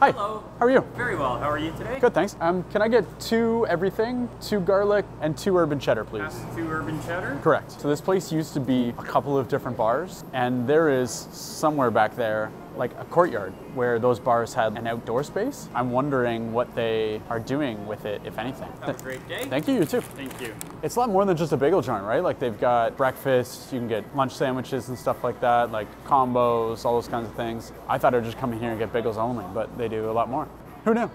Hi. Hello. How are you? Very well. How are you today? Good, thanks. Um, can I get two everything, two garlic, and two urban cheddar, please? Two urban cheddar. Correct. So this place used to be a couple of different bars, and there is somewhere back there like a courtyard where those bars had an outdoor space. I'm wondering what they are doing with it, if anything. Have a great day. Thank you, you too. Thank you. It's a lot more than just a bagel joint, right? Like they've got breakfast, you can get lunch sandwiches and stuff like that, like combos, all those kinds of things. I thought I'd just come in here and get bagels only, but they do a lot more. Who knew?